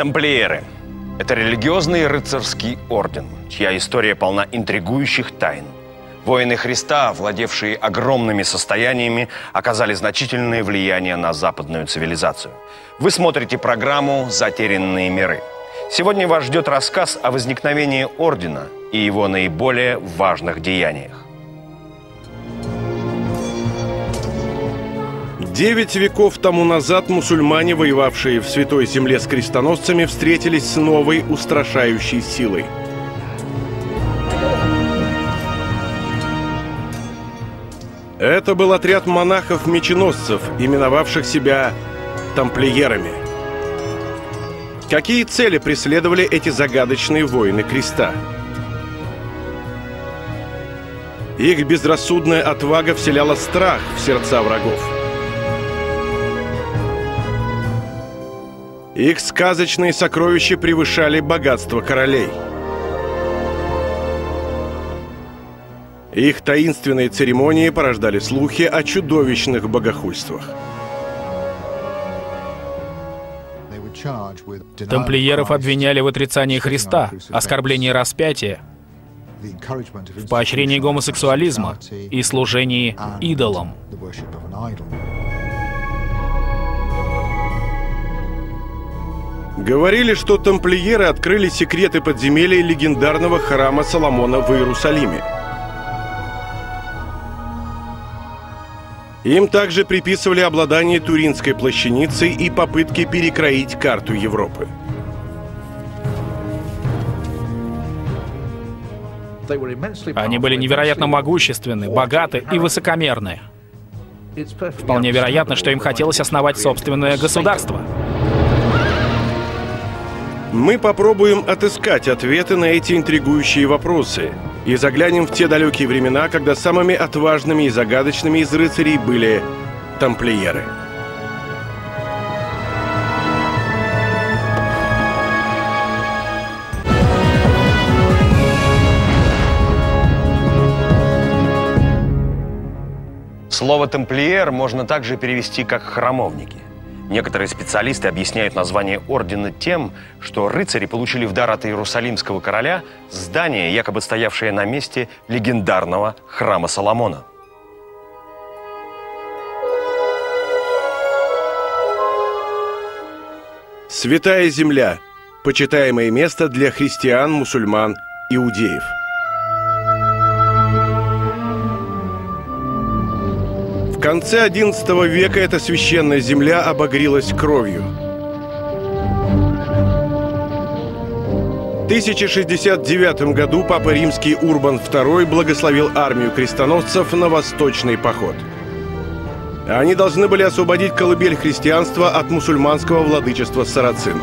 Тамплиеры – это религиозный рыцарский орден, чья история полна интригующих тайн. Воины Христа, владевшие огромными состояниями, оказали значительное влияние на западную цивилизацию. Вы смотрите программу «Затерянные миры». Сегодня вас ждет рассказ о возникновении ордена и его наиболее важных деяниях. Девять веков тому назад мусульмане, воевавшие в Святой Земле с крестоносцами, встретились с новой устрашающей силой. Это был отряд монахов-меченосцев, именовавших себя тамплиерами. Какие цели преследовали эти загадочные воины креста? Их безрассудная отвага вселяла страх в сердца врагов. Их сказочные сокровища превышали богатство королей. Их таинственные церемонии порождали слухи о чудовищных богохульствах. Тамплиеров обвиняли в отрицании Христа, оскорблении распятия, в поощрении гомосексуализма и служении идолам. Говорили, что тамплиеры открыли секреты подземелья легендарного храма Соломона в Иерусалиме. Им также приписывали обладание Туринской плащаницей и попытки перекроить карту Европы. Они были невероятно могущественны, богаты и высокомерны. Вполне вероятно, что им хотелось основать собственное государство. Мы попробуем отыскать ответы на эти интригующие вопросы и заглянем в те далекие времена, когда самыми отважными и загадочными из рыцарей были тамплиеры. Слово «тамплиер» можно также перевести как «храмовники». Некоторые специалисты объясняют название ордена тем, что рыцари получили в дар от Иерусалимского короля здание, якобы стоявшее на месте легендарного храма Соломона. Святая земля – почитаемое место для христиан, мусульман, иудеев – В конце XI века эта священная земля обогрелась кровью. В 1069 году Папа Римский Урбан II благословил армию крестоносцев на восточный поход. Они должны были освободить колыбель христианства от мусульманского владычества сарацин.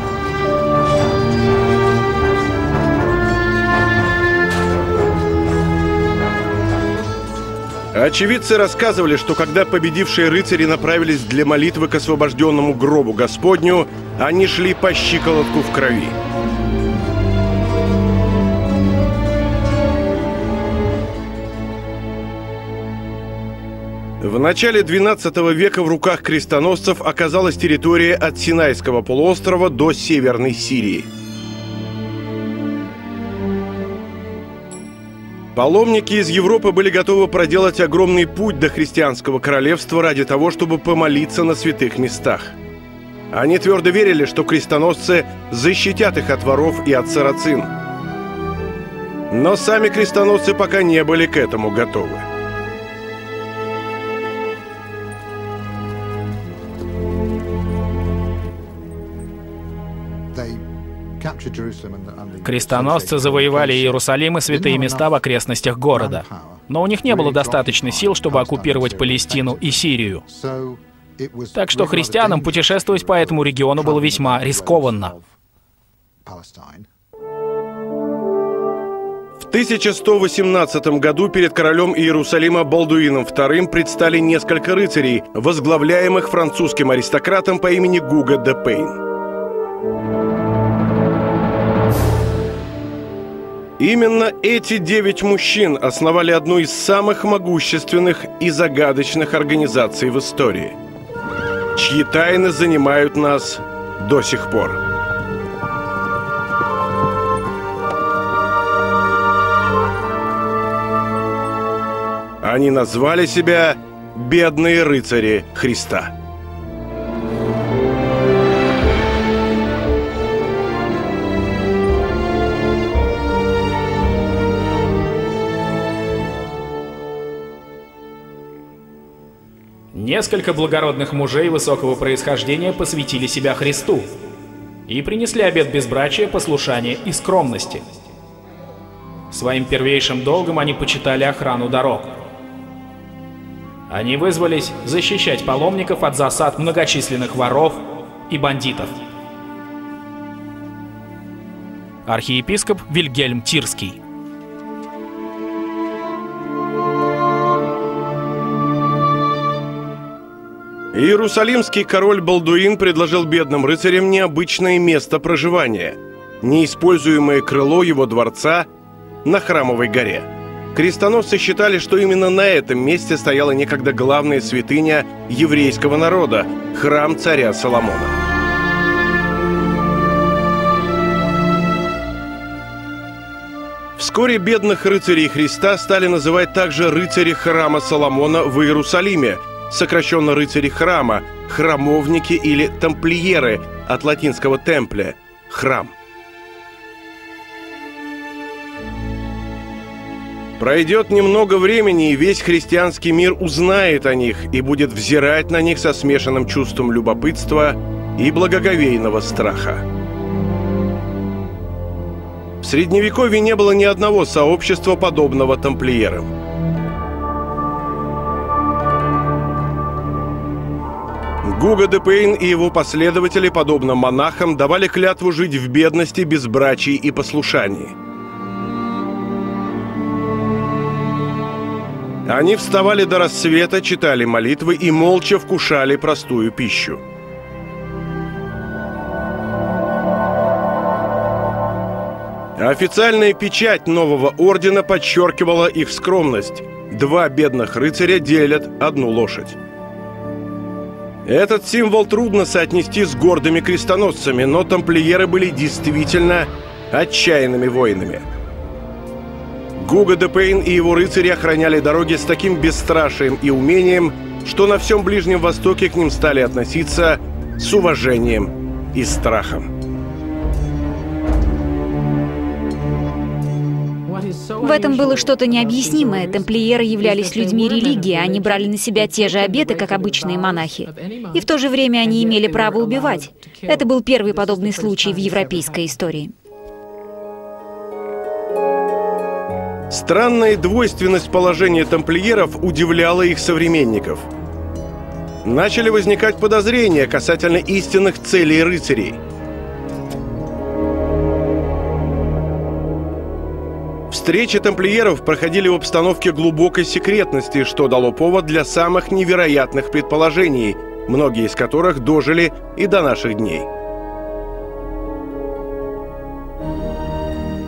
Очевидцы рассказывали, что когда победившие рыцари направились для молитвы к освобожденному гробу Господню, они шли по щиколотку в крови. В начале XII века в руках крестоносцев оказалась территория от Синайского полуострова до Северной Сирии – Паломники из Европы были готовы проделать огромный путь до христианского королевства ради того, чтобы помолиться на святых местах. Они твердо верили, что крестоносцы защитят их от воров и от сарацин. Но сами крестоносцы пока не были к этому готовы. Крестоносцы завоевали Иерусалим и святые места в окрестностях города. Но у них не было достаточно сил, чтобы оккупировать Палестину и Сирию. Так что христианам путешествовать по этому региону было весьма рискованно. В 1118 году перед королем Иерусалима Балдуином II предстали несколько рыцарей, возглавляемых французским аристократом по имени Гуга де Пейн. Именно эти девять мужчин основали одну из самых могущественных и загадочных организаций в истории, чьи тайны занимают нас до сих пор. Они назвали себя «бедные рыцари Христа». Несколько благородных мужей высокого происхождения посвятили себя Христу и принесли обет безбрачия, послушания и скромности. Своим первейшим долгом они почитали охрану дорог. Они вызвались защищать паломников от засад многочисленных воров и бандитов. Архиепископ Вильгельм Тирский Иерусалимский король Балдуин предложил бедным рыцарям необычное место проживания – неиспользуемое крыло его дворца на Храмовой горе. Крестоносцы считали, что именно на этом месте стояла некогда главная святыня еврейского народа – храм царя Соломона. Вскоре бедных рыцарей Христа стали называть также рыцари храма Соломона в Иерусалиме – сокращенно рыцари храма, храмовники или тамплиеры от латинского «темпле» – храм. Пройдет немного времени, и весь христианский мир узнает о них и будет взирать на них со смешанным чувством любопытства и благоговейного страха. В Средневековье не было ни одного сообщества, подобного тамплиерам – Гуга де Пейн и его последователи, подобно монахам, давали клятву жить в бедности, безбрачии и послушании. Они вставали до рассвета, читали молитвы и молча вкушали простую пищу. Официальная печать нового ордена подчеркивала их скромность. Два бедных рыцаря делят одну лошадь. Этот символ трудно соотнести с гордыми крестоносцами, но тамплиеры были действительно отчаянными воинами. Гуга де Пейн и его рыцари охраняли дороги с таким бесстрашием и умением, что на всем Ближнем Востоке к ним стали относиться с уважением и страхом. В этом было что-то необъяснимое. Тамплиеры являлись людьми религии, они брали на себя те же обеты, как обычные монахи. И в то же время они имели право убивать. Это был первый подобный случай в европейской истории. Странная двойственность положения тамплиеров удивляла их современников. Начали возникать подозрения касательно истинных целей рыцарей – Встречи тамплиеров проходили в обстановке глубокой секретности, что дало повод для самых невероятных предположений, многие из которых дожили и до наших дней.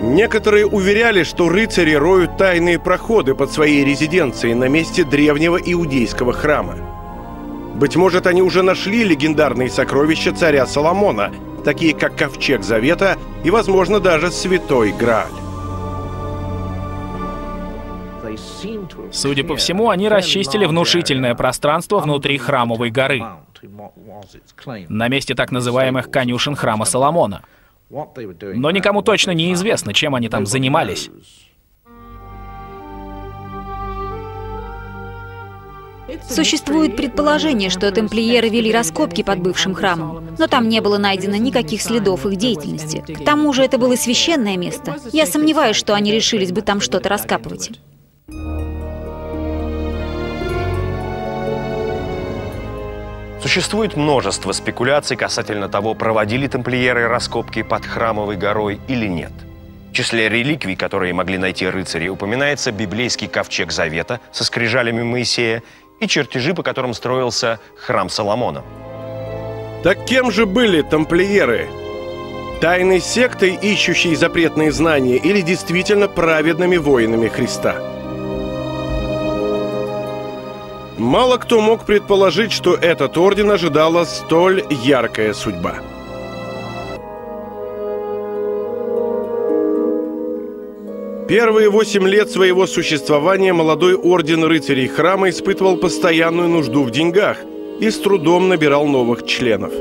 Некоторые уверяли, что рыцари роют тайные проходы под своей резиденцией на месте древнего иудейского храма. Быть может, они уже нашли легендарные сокровища царя Соломона, такие как Ковчег Завета и, возможно, даже Святой Грааль. Судя по всему, они расчистили внушительное пространство внутри храмовой горы, на месте так называемых конюшен храма Соломона. Но никому точно не известно, чем они там занимались. Существует предположение, что тамплиеры вели раскопки под бывшим храмом, но там не было найдено никаких следов их деятельности. К тому же это было священное место. Я сомневаюсь, что они решились бы там что-то раскапывать. Существует множество спекуляций касательно того, проводили тамплиеры раскопки под Храмовой горой или нет. В числе реликвий, которые могли найти рыцари, упоминается библейский ковчег Завета со скрижалями Моисея и чертежи, по которым строился храм Соломона. Так кем же были тамплиеры? Тайной сектой, ищущей запретные знания, или действительно праведными воинами Христа? Мало кто мог предположить, что этот орден ожидала столь яркая судьба. Первые восемь лет своего существования молодой орден рыцарей храма испытывал постоянную нужду в деньгах и с трудом набирал новых членов.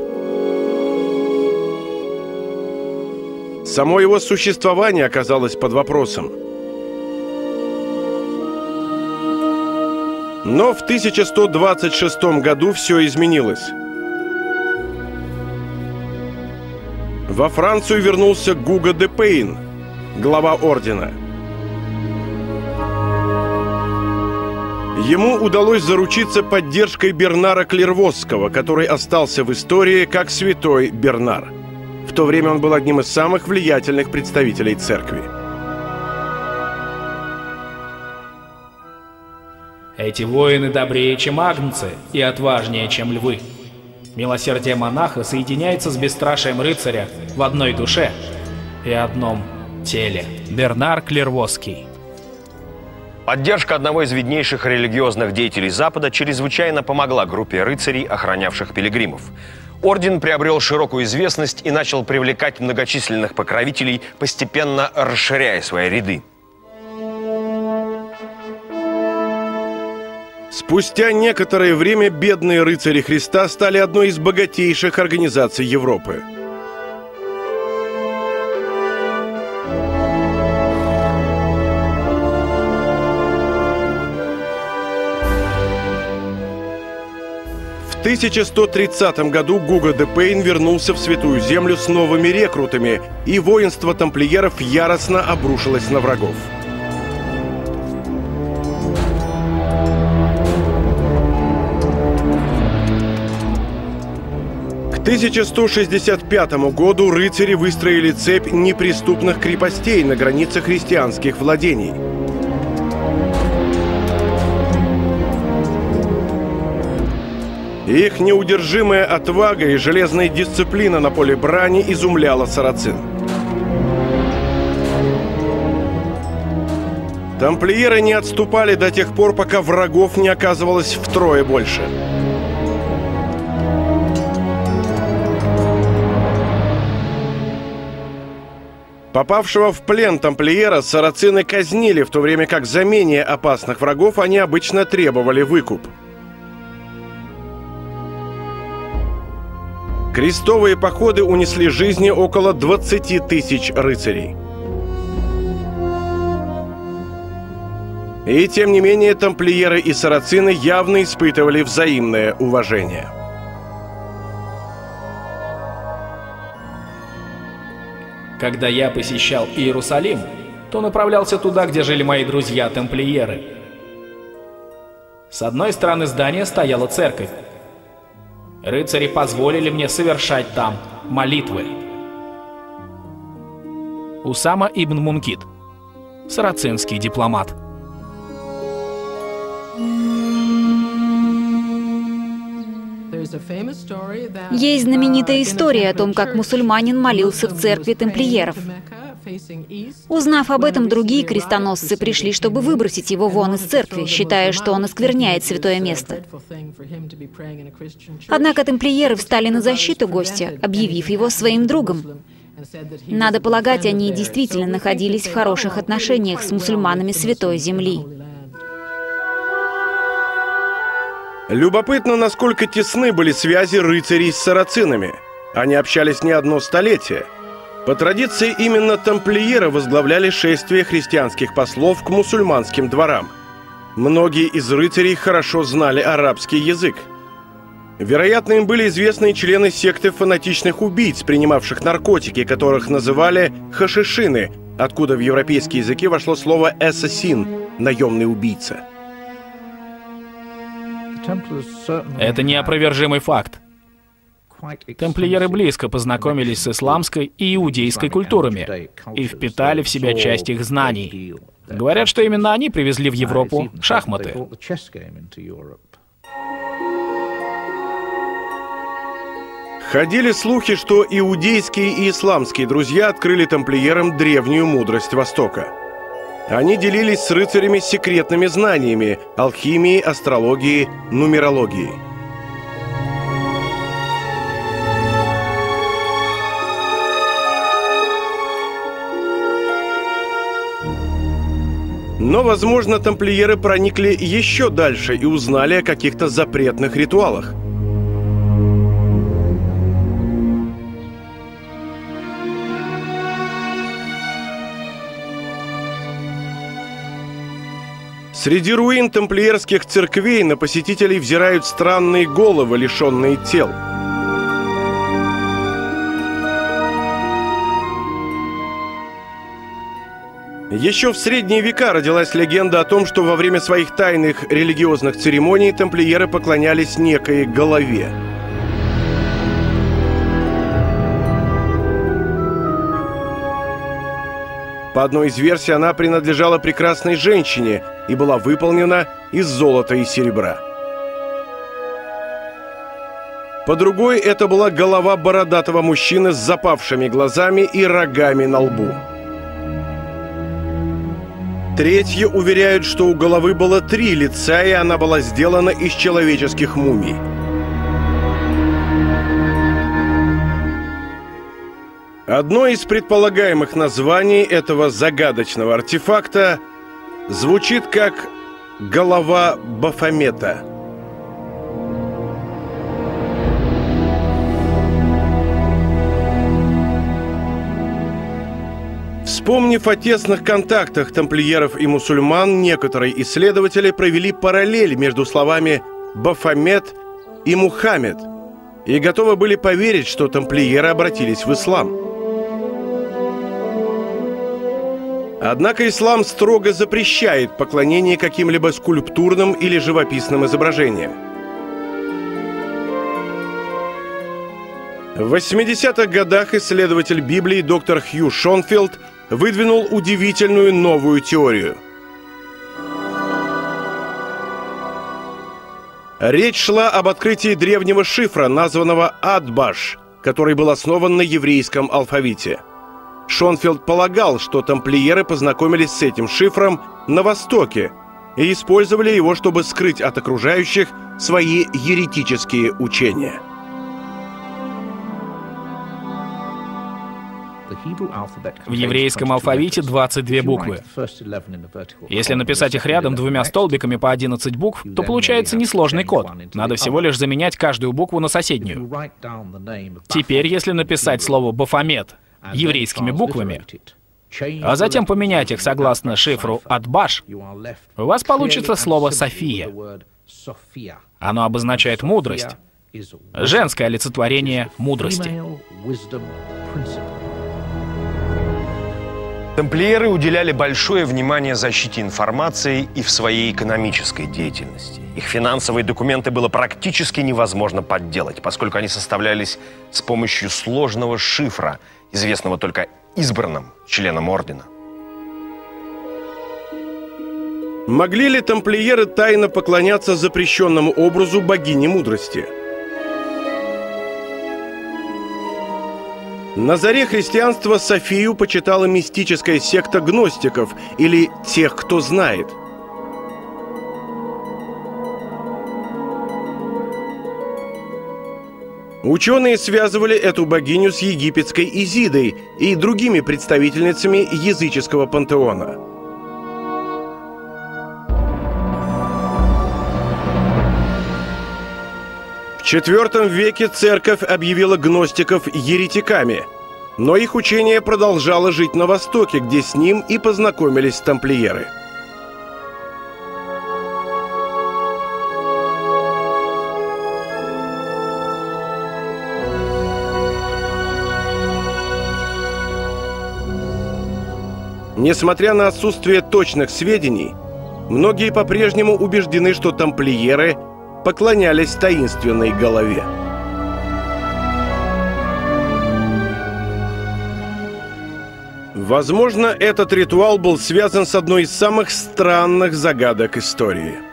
Само его существование оказалось под вопросом. Но в 1126 году все изменилось. Во Францию вернулся Гуго де Пейн, глава ордена – Ему удалось заручиться поддержкой Бернара Клервосского, который остался в истории как святой Бернар. В то время он был одним из самых влиятельных представителей церкви. Эти воины добрее, чем агнцы, и отважнее, чем львы. Милосердие монаха соединяется с бесстрашием рыцаря в одной душе и одном теле. Бернар Клервосский Поддержка одного из виднейших религиозных деятелей Запада чрезвычайно помогла группе рыцарей, охранявших пилигримов. Орден приобрел широкую известность и начал привлекать многочисленных покровителей, постепенно расширяя свои ряды. Спустя некоторое время бедные рыцари Христа стали одной из богатейших организаций Европы. В 1130 году Гуго де Пейн вернулся в Святую Землю с новыми рекрутами, и воинство тамплиеров яростно обрушилось на врагов. 1165 году рыцари выстроили цепь неприступных крепостей на границах христианских владений – Их неудержимая отвага и железная дисциплина на поле брани изумляла сарацин. Тамплиеры не отступали до тех пор, пока врагов не оказывалось втрое больше. Попавшего в плен тамплиера сарацины казнили, в то время как за менее опасных врагов они обычно требовали выкуп. Крестовые походы унесли жизни около 20 тысяч рыцарей. И тем не менее тамплиеры и сарацины явно испытывали взаимное уважение. Когда я посещал Иерусалим, то направлялся туда, где жили мои друзья-тамплиеры. С одной стороны здания стояла церковь, Рыцари позволили мне совершать там молитвы. Усама ибн Мункит, сарацинский дипломат. Есть знаменитая история о том, как мусульманин молился в церкви тамплиеров. Узнав об этом, другие крестоносцы пришли, чтобы выбросить его вон из церкви, считая, что он оскверняет святое место. Однако тамплиеры встали на защиту гостя, объявив его своим другом. Надо полагать, они действительно находились в хороших отношениях с мусульманами Святой Земли. Любопытно, насколько тесны были связи рыцарей с сарацинами. Они общались не одно столетие – по традиции, именно тамплиеры возглавляли шествие христианских послов к мусульманским дворам. Многие из рыцарей хорошо знали арабский язык. Вероятно, им были известны члены секты фанатичных убийц, принимавших наркотики, которых называли хашишины, откуда в европейские языки вошло слово «эссасин» — наемный убийца. Это неопровержимый факт. Тамплиеры близко познакомились с исламской и иудейской культурами и впитали в себя часть их знаний. Говорят, что именно они привезли в Европу шахматы. Ходили слухи, что иудейские и исламские друзья открыли тамплиерам древнюю мудрость Востока. Они делились с рыцарями секретными знаниями – алхимией, астрологией, нумерологией – Но, возможно, тамплиеры проникли еще дальше и узнали о каких-то запретных ритуалах. Среди руин тамплиерских церквей на посетителей взирают странные головы, лишенные тел – Еще в средние века родилась легенда о том, что во время своих тайных религиозных церемоний тамплиеры поклонялись некой голове. По одной из версий, она принадлежала прекрасной женщине и была выполнена из золота и серебра. По другой, это была голова бородатого мужчины с запавшими глазами и рогами на лбу. Третьи уверяют, что у головы было три лица, и она была сделана из человеческих мумий. Одно из предполагаемых названий этого загадочного артефакта звучит как «голова Бафомета». Вспомнив о тесных контактах тамплиеров и мусульман, некоторые исследователи провели параллель между словами «Бафомет» и «Мухаммед» и готовы были поверить, что тамплиеры обратились в ислам. Однако ислам строго запрещает поклонение каким-либо скульптурным или живописным изображениям. В 80-х годах исследователь Библии доктор Хью Шонфилд выдвинул удивительную новую теорию. Речь шла об открытии древнего шифра, названного «Адбаш», который был основан на еврейском алфавите. Шонфилд полагал, что тамплиеры познакомились с этим шифром на Востоке и использовали его, чтобы скрыть от окружающих свои еретические учения – В еврейском алфавите 22 буквы. Если написать их рядом двумя столбиками по 11 букв, то получается несложный код. Надо всего лишь заменять каждую букву на соседнюю. Теперь, если написать слово «бафомет» еврейскими буквами, а затем поменять их согласно шифру «Атбаш», у вас получится слово «София». Оно обозначает мудрость, женское олицетворение мудрости. Тамплиеры уделяли большое внимание защите информации и в своей экономической деятельности. Их финансовые документы было практически невозможно подделать, поскольку они составлялись с помощью сложного шифра, известного только избранным членам Ордена. Могли ли тамплиеры тайно поклоняться запрещенному образу богини мудрости – На заре христианства Софию почитала мистическая секта гностиков или тех, кто знает. Ученые связывали эту богиню с египетской Изидой и другими представительницами языческого пантеона. В IV веке церковь объявила гностиков еретиками, но их учение продолжало жить на Востоке, где с ним и познакомились тамплиеры. Несмотря на отсутствие точных сведений, многие по-прежнему убеждены, что тамплиеры – поклонялись таинственной голове. Возможно, этот ритуал был связан с одной из самых странных загадок истории.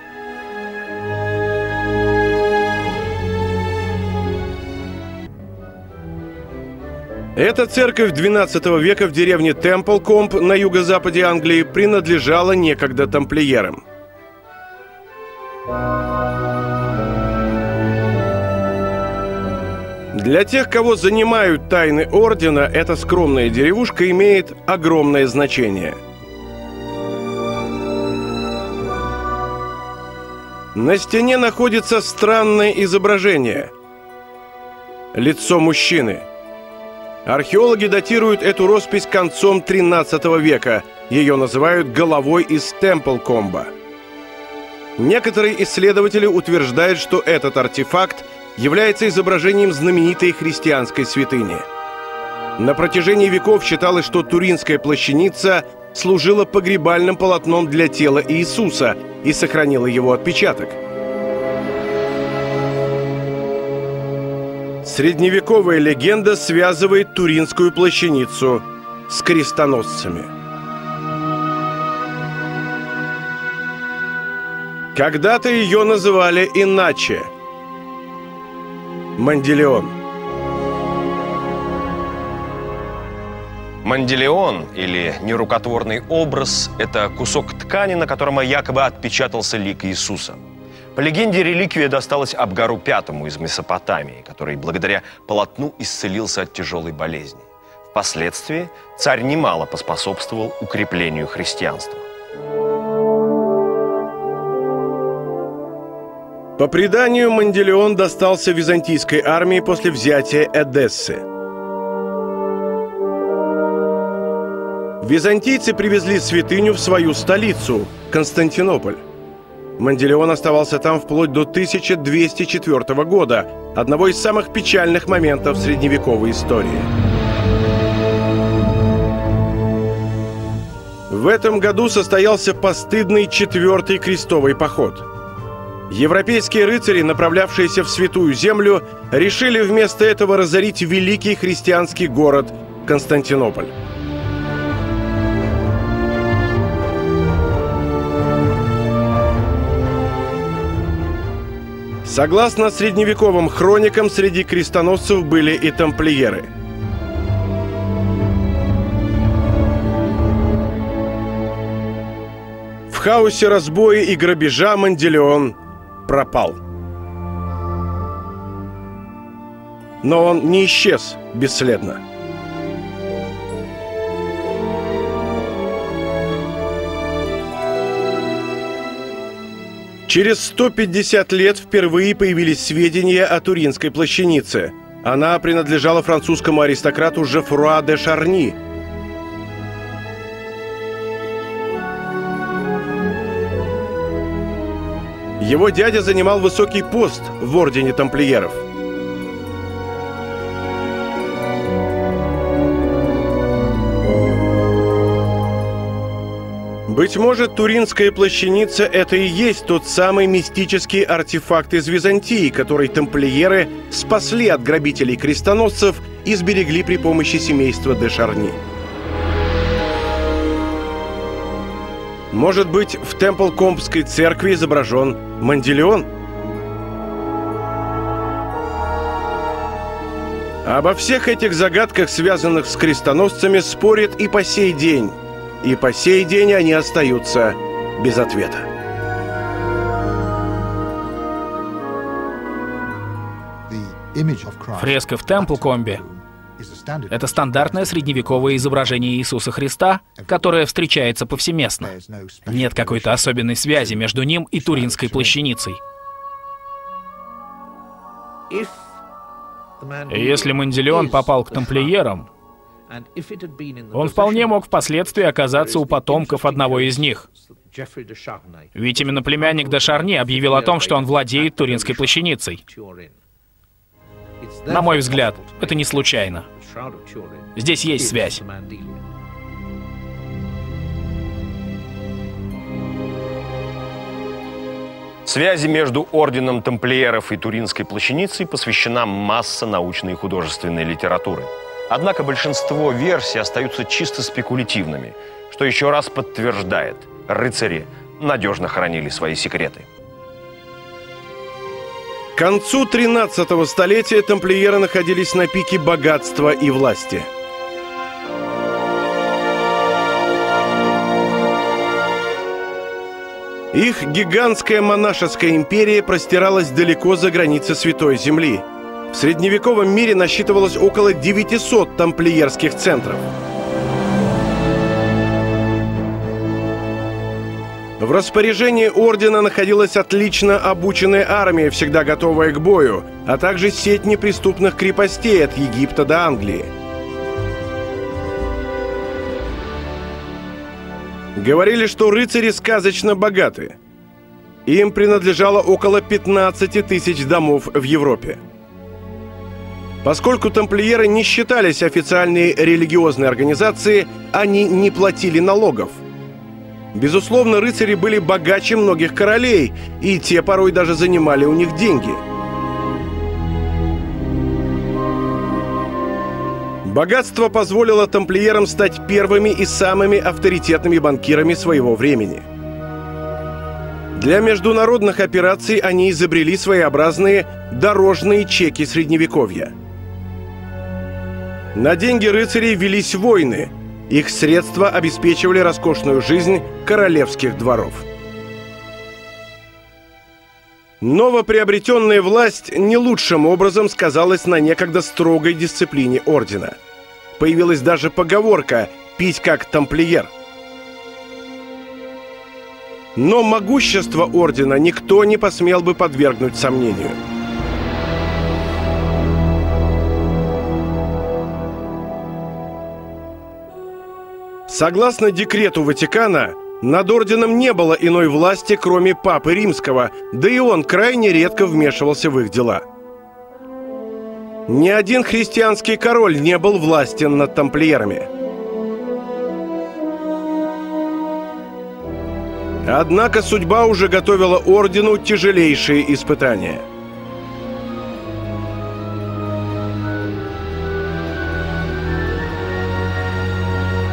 Эта церковь XII века в деревне Темплкомп на юго-западе Англии принадлежала некогда тамплиерам – Для тех, кого занимают тайны Ордена, эта скромная деревушка имеет огромное значение. На стене находится странное изображение. Лицо мужчины. Археологи датируют эту роспись концом 13 века. Ее называют головой из Темпл-Комба. Некоторые исследователи утверждают, что этот артефакт является изображением знаменитой христианской святыни. На протяжении веков считалось, что Туринская плащаница служила погребальным полотном для тела Иисуса и сохранила его отпечаток. Средневековая легенда связывает Туринскую плащаницу с крестоносцами. Когда-то ее называли иначе – Манделеон. Манделеон, или нерукотворный образ, это кусок ткани, на котором якобы отпечатался лик Иисуса. По легенде, реликвия досталась Абгару Пятому из Месопотамии, который благодаря полотну исцелился от тяжелой болезни. Впоследствии царь немало поспособствовал укреплению христианства. По преданию, Манделеон достался византийской армии после взятия Эдессы – Византийцы привезли святыню в свою столицу – Константинополь. Манделеон оставался там вплоть до 1204 года, одного из самых печальных моментов средневековой истории. В этом году состоялся постыдный четвертый крестовый поход. Европейские рыцари, направлявшиеся в Святую Землю, решили вместо этого разорить великий христианский город Константинополь. Согласно средневековым хроникам, среди крестоносцев были и тамплиеры. В хаосе разбоя и грабежа Манделеон пропал. Но он не исчез бесследно. Через 150 лет впервые появились сведения о Туринской плащанице. Она принадлежала французскому аристократу Жефруа де Шарни. Его дядя занимал высокий пост в Ордене Тамплиеров – Быть может, Туринская плащаница – это и есть тот самый мистический артефакт из Византии, который тамплиеры спасли от грабителей-крестоносцев и сберегли при помощи семейства де Шарни. Может быть, в Темпл-Компской церкви изображен Манделеон? Обо всех этих загадках, связанных с крестоносцами, спорят и по сей день – и по сей день они остаются без ответа. Фреска в Темпл-Комбе — это стандартное средневековое изображение Иисуса Христа, которое встречается повсеместно. Нет какой-то особенной связи между ним и Туринской плащаницей. Если Манделеон попал к тамплиерам, он вполне мог впоследствии оказаться у потомков одного из них. Ведь именно племянник де Шарни объявил о том, что он владеет Туринской плащаницей. На мой взгляд, это не случайно. Здесь есть связь. Связи между Орденом Тамплиеров и Туринской плащаницей посвящена масса научной и художественной литературы. Однако большинство версий остаются чисто спекулятивными, что еще раз подтверждает, рыцари надежно хранили свои секреты. К концу 13-го столетия тамплиеры находились на пике богатства и власти. Их гигантская монашеская империя простиралась далеко за границы Святой Земли – в средневековом мире насчитывалось около 900 тамплиерских центров. В распоряжении ордена находилась отлично обученная армия, всегда готовая к бою, а также сеть неприступных крепостей от Египта до Англии. Говорили, что рыцари сказочно богаты. Им принадлежало около 15 тысяч домов в Европе. Поскольку тамплиеры не считались официальной религиозной организацией, они не платили налогов – Безусловно, рыцари были богаче многих королей, и те порой даже занимали у них деньги. Богатство позволило тамплиерам стать первыми и самыми авторитетными банкирами своего времени. Для международных операций они изобрели своеобразные дорожные чеки Средневековья. На деньги рыцарей велись войны – их средства обеспечивали роскошную жизнь королевских дворов. Новоприобретенная власть не лучшим образом сказалась на некогда строгой дисциплине ордена. Появилась даже поговорка «пить как тамплиер». Но могущество ордена никто не посмел бы подвергнуть сомнению – Согласно декрету Ватикана, над орденом не было иной власти, кроме Папы Римского, да и он крайне редко вмешивался в их дела. Ни один христианский король не был властен над тамплиерами. Однако судьба уже готовила ордену тяжелейшие испытания –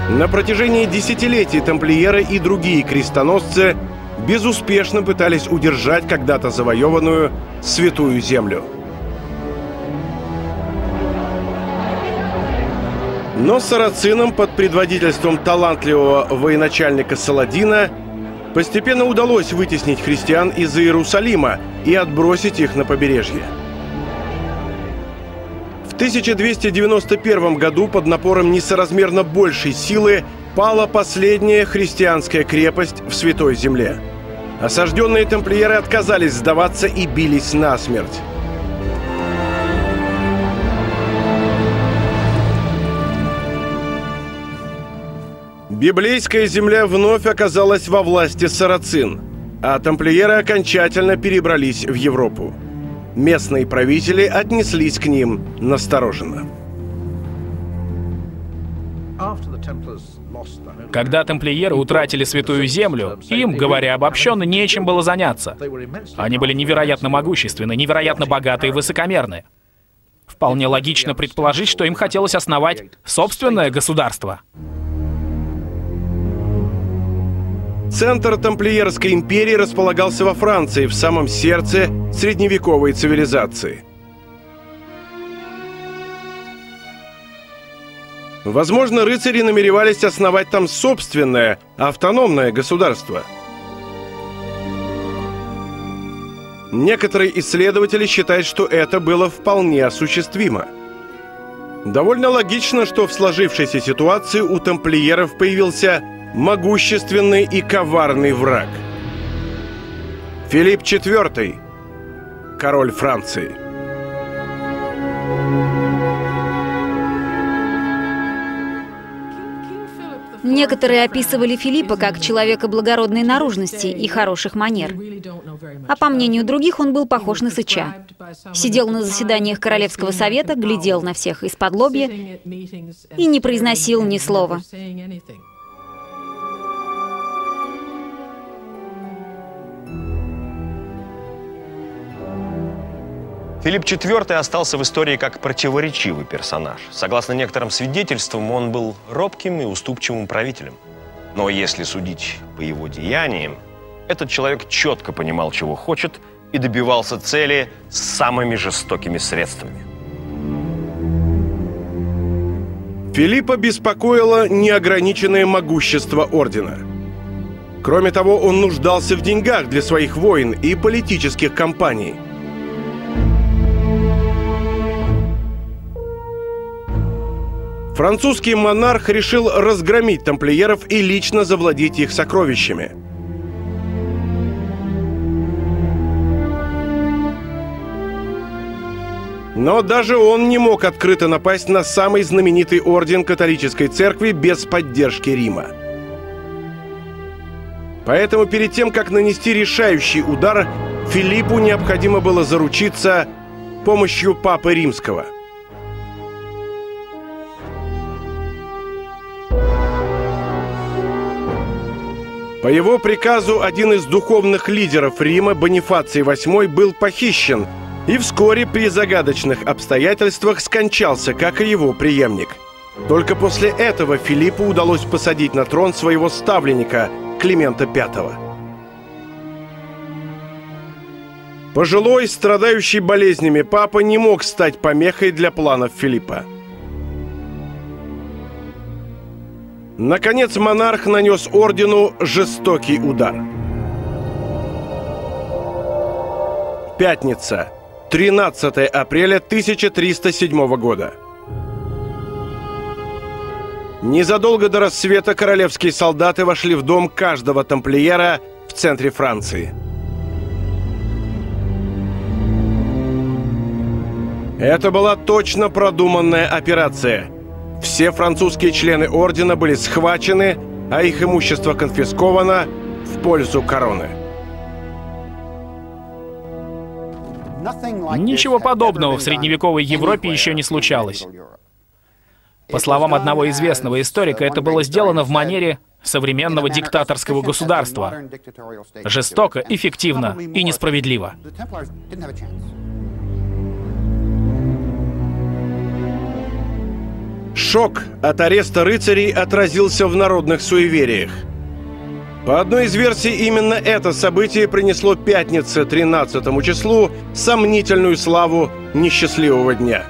На протяжении десятилетий тамплиеры и другие крестоносцы безуспешно пытались удержать когда-то завоеванную Святую Землю. Но сарацинам под предводительством талантливого военачальника Саладина постепенно удалось вытеснить христиан из Иерусалима и отбросить их на побережье. В 1291 году под напором несоразмерно большей силы пала последняя христианская крепость в Святой Земле. Осажденные тамплиеры отказались сдаваться и бились насмерть. Библейская земля вновь оказалась во власти сарацин, а тамплиеры окончательно перебрались в Европу. Местные правители отнеслись к ним настороженно. Когда тамплиеры утратили Святую Землю, им, говоря обобщенно, нечем было заняться. Они были невероятно могущественны, невероятно богаты и высокомерны. Вполне логично предположить, что им хотелось основать собственное государство. Центр тамплиерской империи располагался во Франции, в самом сердце средневековой цивилизации. Возможно, рыцари намеревались основать там собственное, автономное государство. Некоторые исследователи считают, что это было вполне осуществимо. Довольно логично, что в сложившейся ситуации у тамплиеров появился могущественный и коварный враг. Филипп IV, король Франции. Некоторые описывали Филиппа как человека благородной наружности и хороших манер. А по мнению других, он был похож на сыча. Сидел на заседаниях Королевского совета, глядел на всех из-под лобья и не произносил ни слова. Филипп IV остался в истории как противоречивый персонаж. Согласно некоторым свидетельствам, он был робким и уступчивым правителем. Но если судить по его деяниям, этот человек четко понимал, чего хочет, и добивался цели самыми жестокими средствами. Филиппа беспокоило неограниченное могущество ордена. Кроме того, он нуждался в деньгах для своих войн и политических кампаний – Французский монарх решил разгромить тамплиеров и лично завладеть их сокровищами. Но даже он не мог открыто напасть на самый знаменитый орден католической церкви без поддержки Рима. Поэтому перед тем, как нанести решающий удар, Филиппу необходимо было заручиться помощью Папы Римского – По его приказу один из духовных лидеров Рима, Бонифаций VIII, был похищен и вскоре при загадочных обстоятельствах скончался, как и его преемник. Только после этого Филиппу удалось посадить на трон своего ставленника Климента V. Пожилой, страдающий болезнями папа не мог стать помехой для планов Филиппа. Наконец монарх нанес ордену жестокий удар. Пятница, 13 апреля 1307 года. Незадолго до рассвета королевские солдаты вошли в дом каждого тамплиера в центре Франции – Это была точно продуманная операция. Все французские члены ордена были схвачены, а их имущество конфисковано в пользу короны. Ничего подобного в средневековой Европе еще не случалось. По словам одного известного историка, это было сделано в манере современного диктаторского государства. Жестоко, эффективно и несправедливо. Шок от ареста рыцарей отразился в народных суевериях. По одной из версий, именно это событие принесло пятнице 13 числу сомнительную славу несчастливого дня.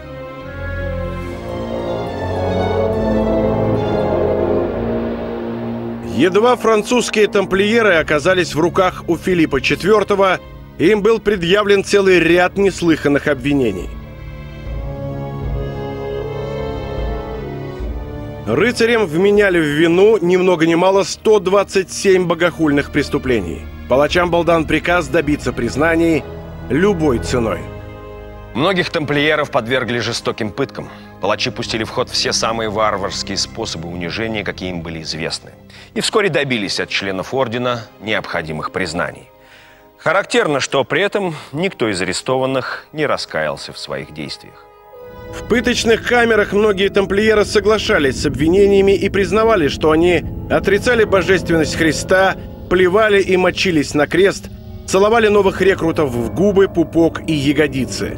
Едва французские тамплиеры оказались в руках у Филиппа IV, им был предъявлен целый ряд неслыханных обвинений – Рыцарям вменяли в вину ни много ни мало 127 богохульных преступлений. Палачам был дан приказ добиться признаний любой ценой. Многих тамплиеров подвергли жестоким пыткам. Палачи пустили в ход все самые варварские способы унижения, какие им были известны. И вскоре добились от членов ордена необходимых признаний. Характерно, что при этом никто из арестованных не раскаялся в своих действиях. В пыточных камерах многие тамплиеры соглашались с обвинениями и признавали, что они отрицали божественность Христа, плевали и мочились на крест, целовали новых рекрутов в губы, пупок и ягодицы.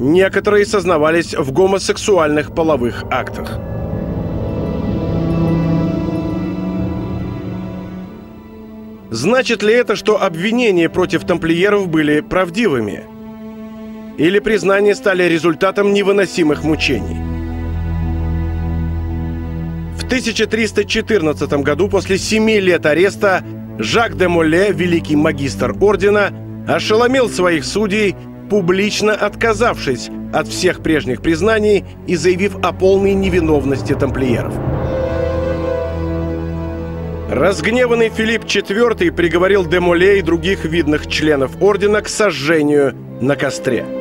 Некоторые сознавались в гомосексуальных половых актах. Значит ли это, что обвинения против тамплиеров были правдивыми? Или признания стали результатом невыносимых мучений. В 1314 году, после семи лет ареста, Жак де Моле, великий магистр ордена, ошеломил своих судей, публично отказавшись от всех прежних признаний и заявив о полной невиновности тамплиеров. Разгневанный Филипп IV приговорил Демоле и других видных членов ордена к сожжению на костре.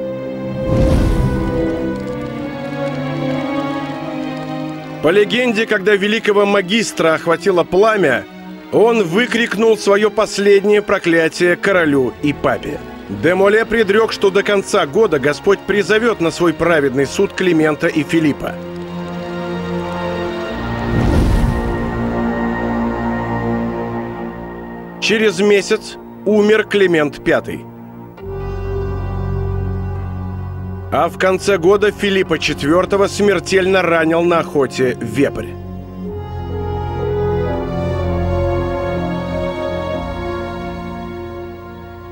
По легенде, когда великого магистра охватило пламя, он выкрикнул свое последнее проклятие королю и папе. Демоле предрек, что до конца года Господь призовет на свой праведный суд Климента и Филиппа. Через месяц умер Климент V. А в конце года Филиппа IV смертельно ранил на охоте вепрь.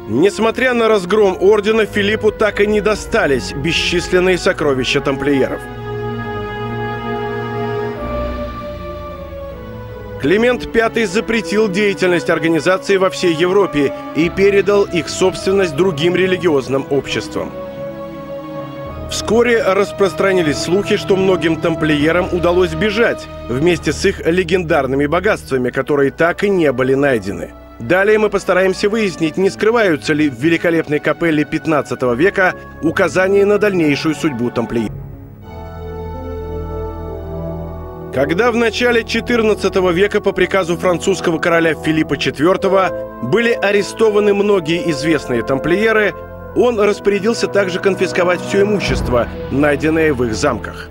Несмотря на разгром ордена, Филиппу так и не достались бесчисленные сокровища тамплиеров. Климент V запретил деятельность организации во всей Европе и передал их собственность другим религиозным обществам – Вскоре распространились слухи, что многим тамплиерам удалось бежать вместе с их легендарными богатствами, которые так и не были найдены. Далее мы постараемся выяснить, не скрываются ли в великолепной капелле 15 века указания на дальнейшую судьбу тамплиеров. Когда в начале XIV века по приказу французского короля Филиппа IV были арестованы многие известные тамплиеры, он распорядился также конфисковать все имущество, найденное в их замках.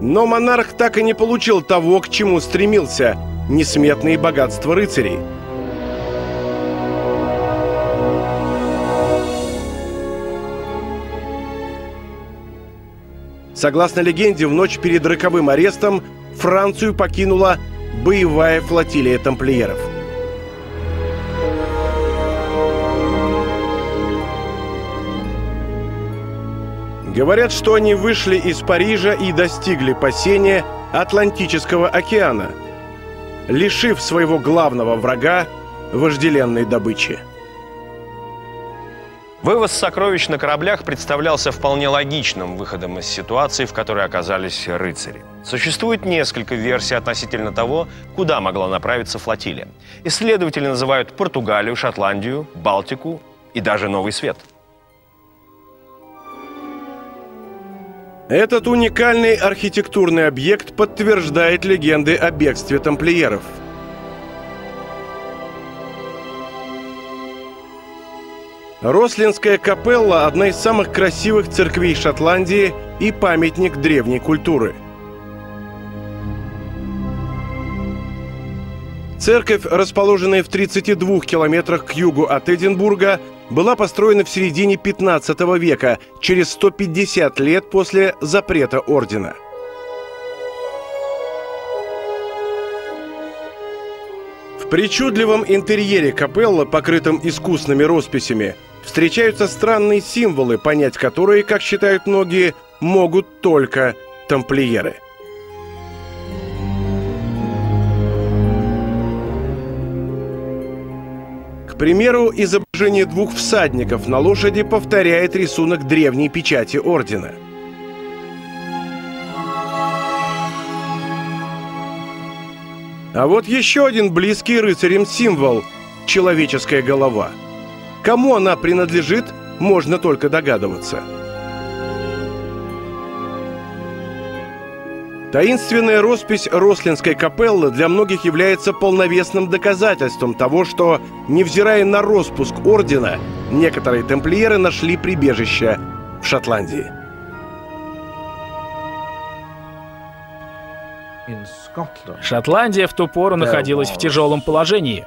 Но монарх так и не получил того, к чему стремился – несметные богатства рыцарей – Согласно легенде, в ночь перед роковым арестом Францию покинула боевая флотилия тамплиеров. Говорят, что они вышли из Парижа и достигли пасения Атлантического океана, лишив своего главного врага вожделенной добычи. Вывоз сокровищ на кораблях представлялся вполне логичным выходом из ситуации, в которой оказались рыцари. Существует несколько версий относительно того, куда могла направиться флотилия. Исследователи называют Португалию, Шотландию, Балтику и даже Новый Свет. Этот уникальный архитектурный объект подтверждает легенды о бегстве тамплиеров – Рослинская капелла – одна из самых красивых церквей Шотландии и памятник древней культуры. Церковь, расположенная в 32 километрах к югу от Эдинбурга, была построена в середине 15 века, через 150 лет после запрета ордена. В причудливом интерьере капелла, покрытом искусными росписями, встречаются странные символы, понять которые, как считают многие, могут только тамплиеры. К примеру, изображение двух всадников на лошади повторяет рисунок древней печати ордена. А вот еще один близкий рыцарям символ – человеческая голова – Кому она принадлежит, можно только догадываться. Таинственная роспись Рослинской капеллы для многих является полновесным доказательством того, что, невзирая на распуск ордена, некоторые тамплиеры нашли прибежище в Шотландии. Шотландия в ту пору находилась в тяжелом положении.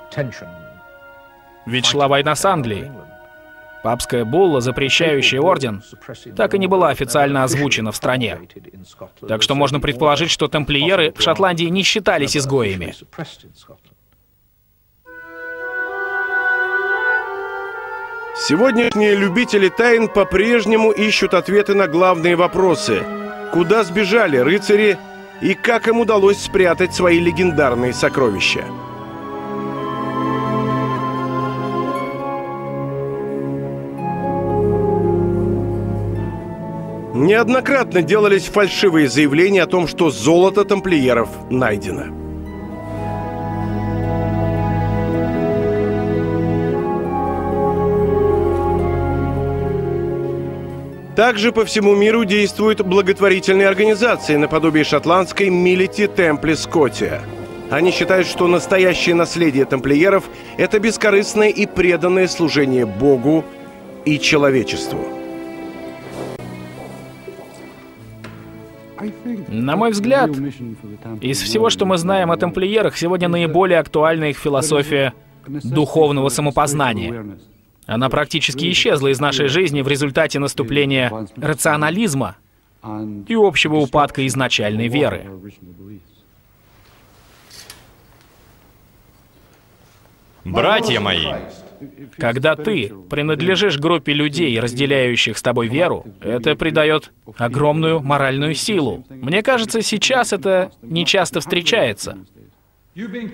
Ведь шла война с Англией. Папская булла, запрещающая орден, так и не была официально озвучена в стране. Так что можно предположить, что тамплиеры в Шотландии не считались изгоями. Сегодняшние любители тайн по-прежнему ищут ответы на главные вопросы. Куда сбежали рыцари и как им удалось спрятать свои легендарные сокровища? Неоднократно делались фальшивые заявления о том, что золото тамплиеров найдено. Также по всему миру действуют благотворительные организации наподобие шотландской Милити Темпли Скотия. Они считают, что настоящее наследие тамплиеров – это бескорыстное и преданное служение Богу и человечеству. На мой взгляд, из всего, что мы знаем о тамплиерах, сегодня наиболее актуальна их философия духовного самопознания. Она практически исчезла из нашей жизни в результате наступления рационализма и общего упадка изначальной веры. Братья мои, когда ты принадлежишь группе людей, разделяющих с тобой веру, это придает огромную моральную силу. Мне кажется, сейчас это не часто встречается.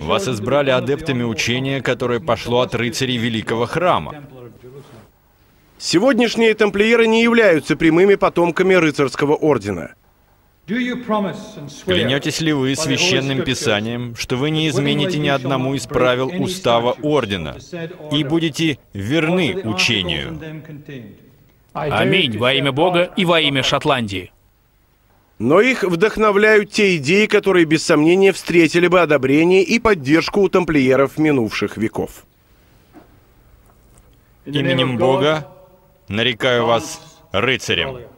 Вас избрали адептами учения, которое пошло от рыцарей Великого Храма. Сегодняшние тамплиеры не являются прямыми потомками рыцарского ордена. Клянетесь ли вы священным писанием, что вы не измените ни одному из правил устава ордена и будете верны учению? Аминь во имя Бога и во имя Шотландии. Но их вдохновляют те идеи, которые без сомнения встретили бы одобрение и поддержку у тамплиеров минувших веков. Именем Бога нарекаю вас рыцарем.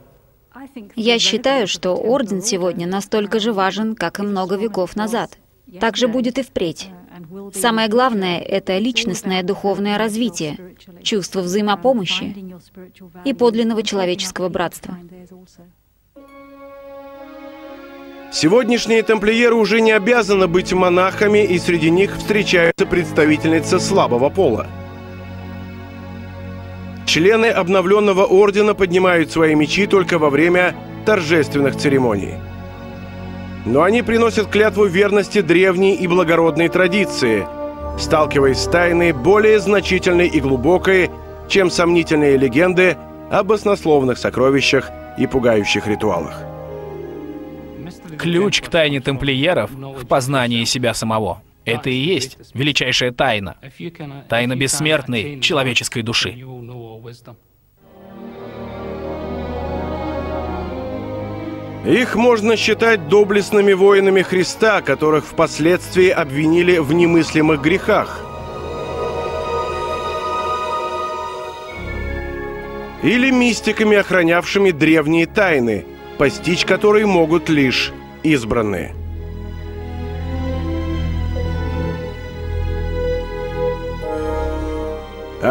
Я считаю, что орден сегодня настолько же важен, как и много веков назад. Так же будет и впредь. Самое главное — это личностное духовное развитие, чувство взаимопомощи и подлинного человеческого братства. Сегодняшние тамплиеры уже не обязаны быть монахами, и среди них встречаются представительницы слабого пола. Члены обновленного ордена поднимают свои мечи только во время торжественных церемоний. Но они приносят клятву верности древней и благородной традиции, сталкиваясь с тайной более значительной и глубокой, чем сомнительные легенды об баснословных сокровищах и пугающих ритуалах. Ключ к тайне тамплиеров в познании себя самого. Это и есть величайшая тайна. Тайна бессмертной человеческой души. Их можно считать доблестными воинами Христа, которых впоследствии обвинили в немыслимых грехах. Или мистиками, охранявшими древние тайны, постичь которые могут лишь избранные.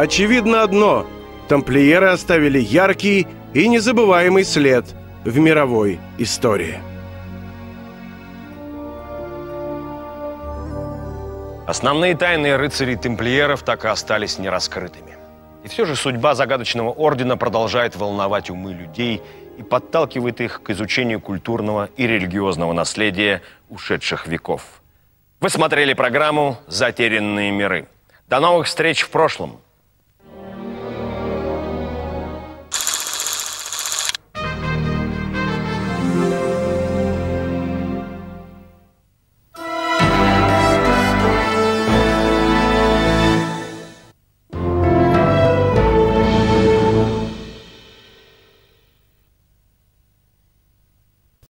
Очевидно одно – тамплиеры оставили яркий и незабываемый след в мировой истории. Основные тайны рыцарей-темплиеров так и остались нераскрытыми. И все же судьба загадочного ордена продолжает волновать умы людей и подталкивает их к изучению культурного и религиозного наследия ушедших веков. Вы смотрели программу «Затерянные миры». До новых встреч в прошлом!